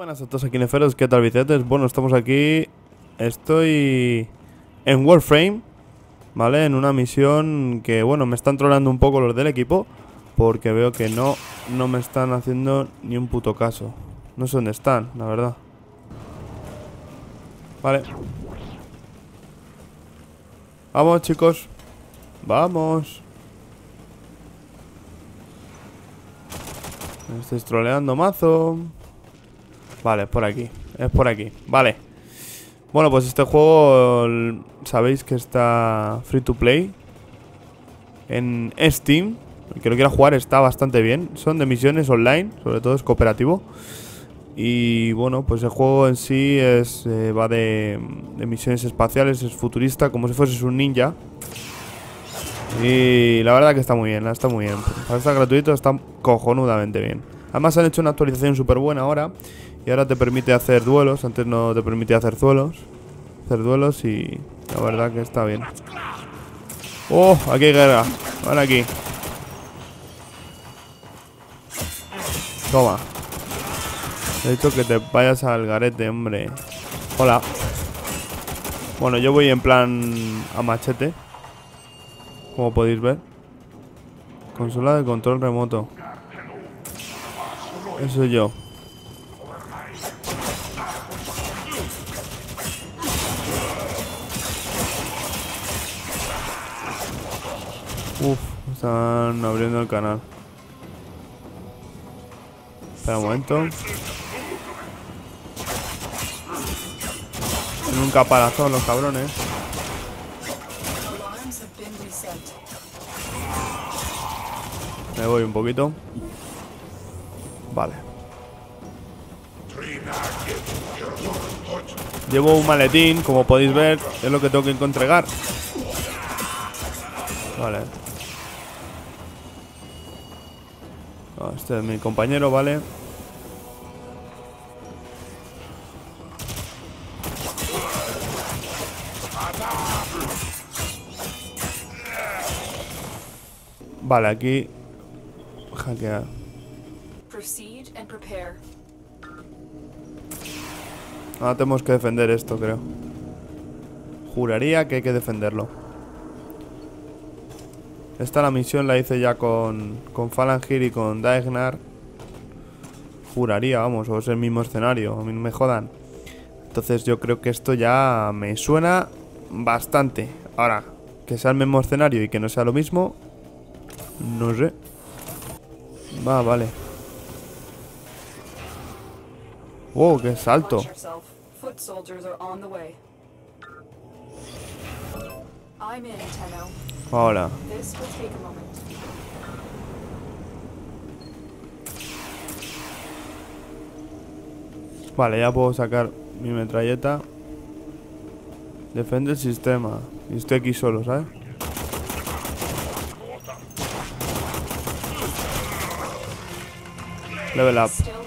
buenas a todos aquí Neferos, ¿qué tal Vicetes? Bueno, estamos aquí, estoy en Warframe, ¿vale? En una misión que, bueno, me están trolando un poco los del equipo Porque veo que no, no me están haciendo ni un puto caso. No sé dónde están, la verdad. Vale. Vamos chicos. Vamos. Me estáis troleando mazo Vale, es por aquí Es por aquí, vale. Bueno, pues este juego Sabéis que está free to play En Steam. El que lo quiera jugar está bastante bien. Son de misiones online, sobre todo es cooperativo. Y bueno, pues el juego en sí es eh, Va de, de misiones espaciales Es futurista, como si fueses un ninja. Y la verdad que está muy bien, está muy bien. Para estar gratuito está cojonudamente bien. Además han hecho una actualización súper buena ahora y ahora te permite hacer duelos, antes no te permitía hacer duelos. Hacer duelos y la verdad que está bien. ¡Oh! Aquí hay guerra. Van aquí. Toma. He dicho que te vayas al garete, hombre. Hola. Bueno, yo voy en plan a machete. Como podéis ver. Consola de control remoto. Eso yo. Uf, están abriendo el canal. Espera un momento. Tienen un caparazón los cabrones. Me voy un poquito. Vale. Llevo un maletín, como podéis ver, es lo que tengo que entregar. Vale. Ah, este es mi compañero, vale. Vale, aquí hackear. Ahora tenemos que defender esto, creo. Juraría que hay que defenderlo. Esta la misión la hice ya con, con Falangir y con Daegnar. Juraría, vamos, o es el mismo escenario, a mí no me jodan. Entonces yo creo que esto ya me suena bastante. Ahora, que sea el mismo escenario y que no sea lo mismo, no sé. Va, vale. Wow, qué salto. Hola. Vale, ya puedo sacar mi metralleta. Defende el sistema. Y estoy aquí solo, ¿sabes? Level up.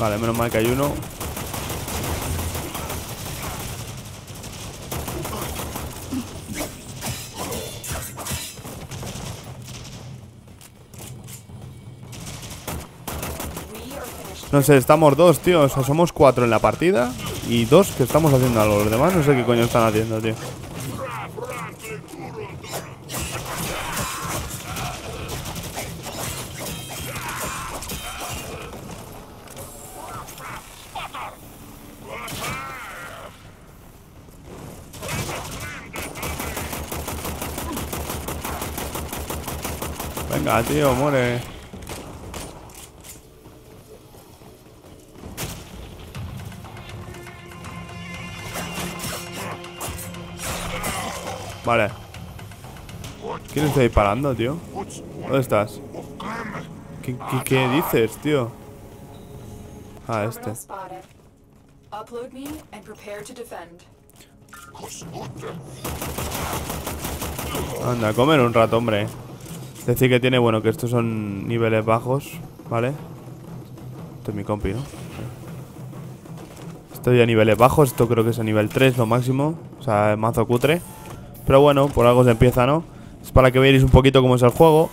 Vale, menos mal que hay uno. No sé, estamos dos, tío. O sea, somos cuatro en la partida y dos que estamos haciendo algo. Los demás no sé qué coño están haciendo, tío. Venga, tío, muere. Vale. ¿Quién está disparando, tío? ¿Dónde estás? ¿Qué, qué, qué dices, tío? Ah, este. Anda, comer un rato, hombre. Decir que tiene, bueno, que estos son niveles bajos, ¿vale? Este es mi compi, ¿no? Estoy a niveles bajos, esto creo que es a nivel 3 lo máximo O sea, mazo cutre Pero bueno, por algo se empieza, ¿no? Es para que veáis un poquito cómo es el juego.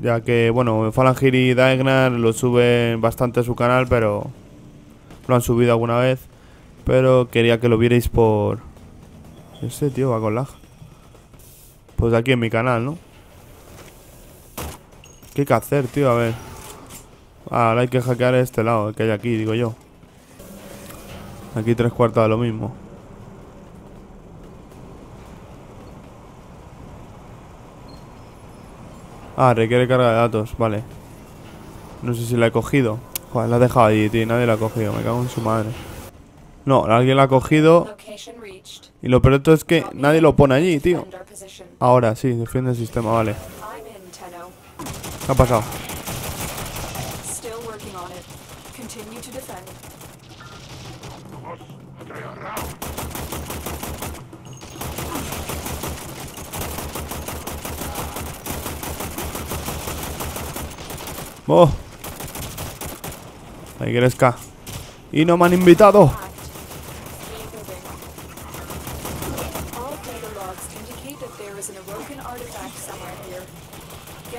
Ya que, bueno, Falangir y Daegnar lo suben bastante a su canal, pero... Lo han subido alguna vez. Pero quería que lo vierais por... Ese tío va con lag. Pues aquí en mi canal, ¿no? ¿Qué hay que hacer, tío? A ver. Ah, ahora hay que hackear este lado, que hay aquí, digo yo. Aquí tres cuartos de lo mismo. Ah, requiere carga de datos, vale. No sé si la he cogido. Joder, la he dejado allí, tío. Nadie la ha cogido. Me cago en su madre. No, alguien la ha cogido. Y lo peor es que nadie lo pone allí, tío. Ahora sí, defiende el sistema, vale. ¿Qué ha pasado? Oh. Ahí crezca. Y no me han invitado.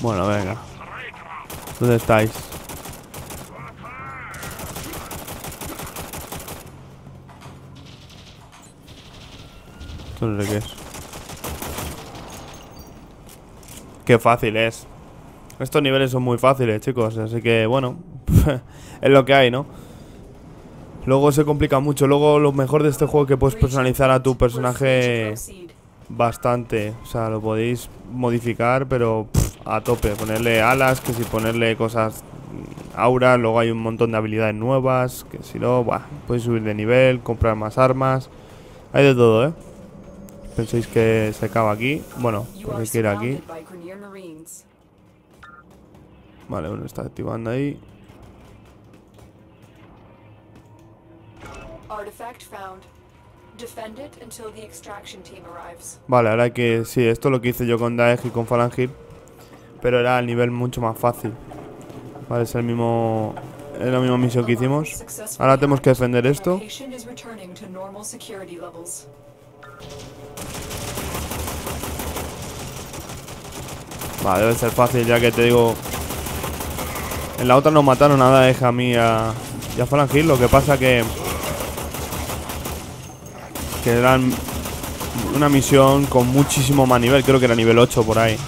Bueno, venga. ¿Dónde estáis? Esto no sé qué es. Qué fácil es. Estos niveles son muy fáciles, chicos. Así que, bueno, es lo que hay, ¿no? Luego se complica mucho. Luego lo mejor de este juego es que puedes personalizar a tu personaje bastante. O sea, lo podéis modificar, pero a tope. Ponerle alas, que si ponerle cosas mm, aura, luego hay un montón de habilidades nuevas, que si no, buah, podéis subir de nivel, comprar más armas. Hay de todo, ¿eh? Penséis que se acaba aquí. Bueno, pues hay que ir aquí. Vale, uno está activando ahí. Vale, ahora que sí, esto es lo que hice yo con Daeg y con Falangir. Pero era el nivel mucho más fácil. Vale, es el mismo. Es la misma misión que hicimos. Ahora tenemos que defender esto. Vale, debe ser fácil ya que te digo. En la otra no mataron nada, deja a mí a, y a. Lo que pasa que. Que eran una misión con muchísimo más nivel. Creo que era nivel 8 por ahí.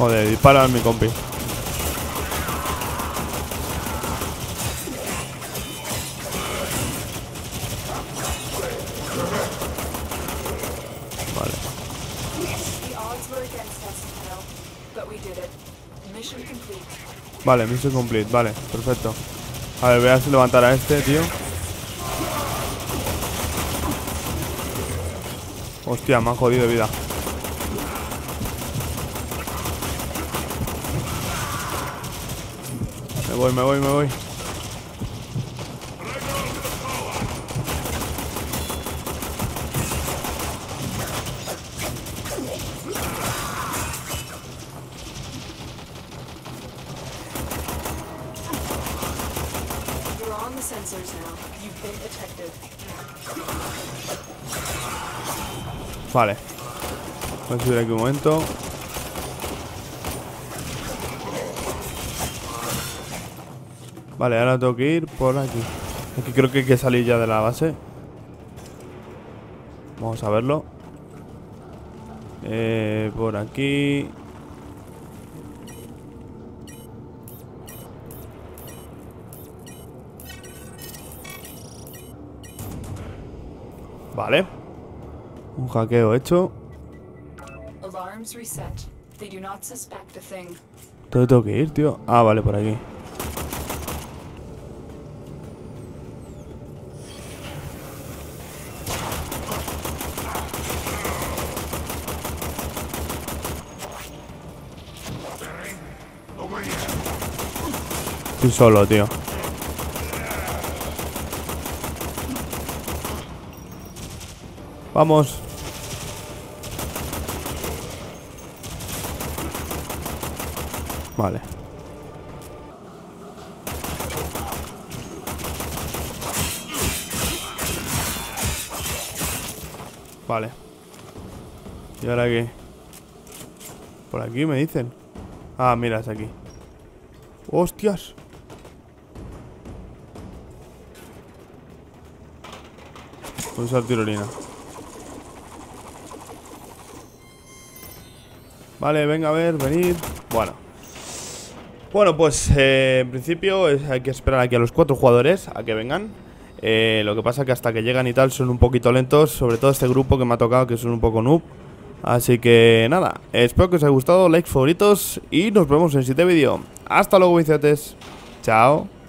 Joder, dispara a mi compi. Vale. Vale, misión complete, vale, perfecto. A ver, voy a levantar a este, tío. Hostia, me han jodido de vida. Me voy, me voy, me voy. Vale. Voy a subir aquí un momento. Vale, ahora tengo que ir por aquí. Aquí creo que hay que salir ya de la base. Vamos a verlo. Eh, por aquí. Vale. Un hackeo hecho. Alarms reset. They do not suspect a thing. ¿Dónde tengo que ir, tío? Ah, vale, por aquí. Estoy solo, tío. Vamos. Vale. Vale. ¿Y ahora qué? Por aquí me dicen. Ah, mira, es aquí. ¡Hostias! Voy a usar tirolina. Vale, venga a ver, venid. Bueno. Bueno, pues eh, en principio hay que esperar aquí a los cuatro jugadores a que vengan. Eh, lo que pasa que hasta que llegan y tal son un poquito lentos, sobre todo este grupo que me ha tocado que son un poco noob. Así que nada, espero que os haya gustado, likes, favoritos y nos vemos en el siguiente vídeo. Hasta luego, bicetes. Chao.